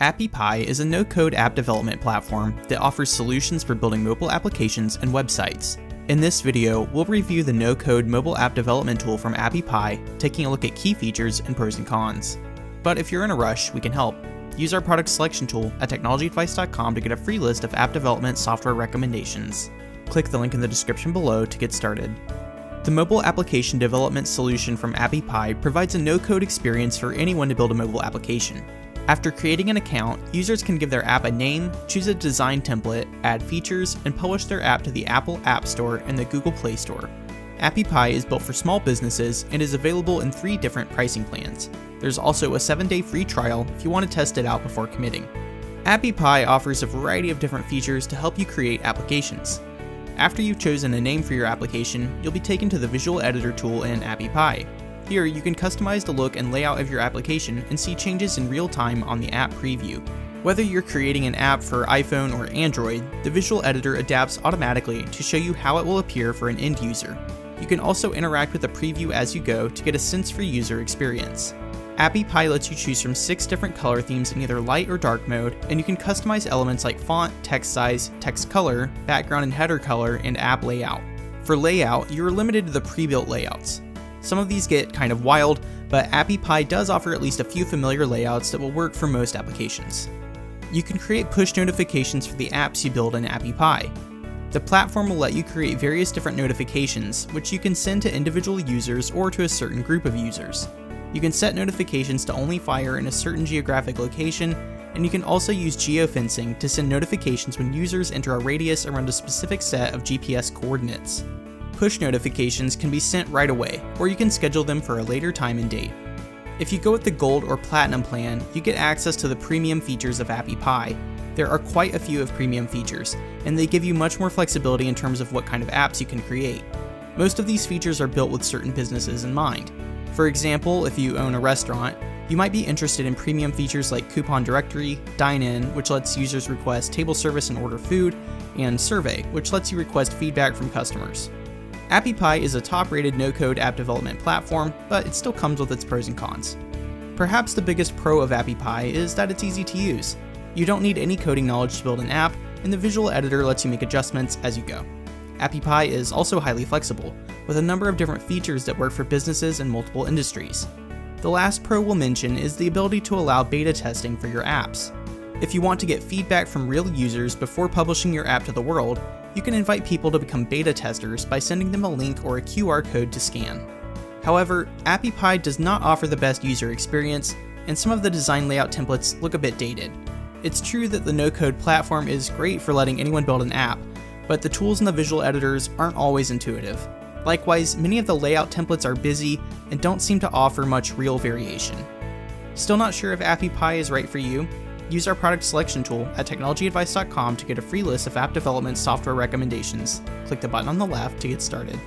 AppyPie is a no-code app development platform that offers solutions for building mobile applications and websites. In this video, we'll review the no-code mobile app development tool from AppyPie, taking a look at key features and pros and cons. But if you're in a rush, we can help. Use our product selection tool at technologyadvice.com to get a free list of app development software recommendations. Click the link in the description below to get started. The mobile application development solution from AppyPie provides a no-code experience for anyone to build a mobile application. After creating an account, users can give their app a name, choose a design template, add features, and publish their app to the Apple App Store and the Google Play Store. AppyPie is built for small businesses and is available in three different pricing plans. There's also a 7-day free trial if you want to test it out before committing. AppyPie offers a variety of different features to help you create applications. After you've chosen a name for your application, you'll be taken to the Visual Editor tool in AppyPie. Here, you can customize the look and layout of your application and see changes in real time on the app preview. Whether you're creating an app for iPhone or Android, the Visual Editor adapts automatically to show you how it will appear for an end user. You can also interact with the preview as you go to get a sense for user experience. Appy Pie lets you choose from six different color themes in either light or dark mode, and you can customize elements like font, text size, text color, background and header color, and app layout. For layout, you are limited to the pre-built layouts. Some of these get kind of wild, but AppyPie does offer at least a few familiar layouts that will work for most applications. You can create push notifications for the apps you build in AppyPie. The platform will let you create various different notifications, which you can send to individual users or to a certain group of users. You can set notifications to only fire in a certain geographic location, and you can also use geofencing to send notifications when users enter a radius around a specific set of GPS coordinates push notifications can be sent right away, or you can schedule them for a later time and date. If you go with the Gold or Platinum plan, you get access to the premium features of Appy Pie. There are quite a few of premium features, and they give you much more flexibility in terms of what kind of apps you can create. Most of these features are built with certain businesses in mind. For example, if you own a restaurant, you might be interested in premium features like Coupon Directory, Dine In, which lets users request table service and order food, and Survey, which lets you request feedback from customers. AppyPie is a top-rated no-code app development platform, but it still comes with its pros and cons. Perhaps the biggest pro of AppyPie is that it's easy to use. You don't need any coding knowledge to build an app, and the visual editor lets you make adjustments as you go. AppyPie is also highly flexible, with a number of different features that work for businesses in multiple industries. The last pro we'll mention is the ability to allow beta testing for your apps. If you want to get feedback from real users before publishing your app to the world, you can invite people to become beta testers by sending them a link or a QR code to scan. However, AppyPie does not offer the best user experience, and some of the design layout templates look a bit dated. It's true that the no-code platform is great for letting anyone build an app, but the tools in the visual editors aren't always intuitive. Likewise, many of the layout templates are busy and don't seem to offer much real variation. Still not sure if AppyPie is right for you? Use our product selection tool at technologyadvice.com to get a free list of app development software recommendations. Click the button on the left to get started.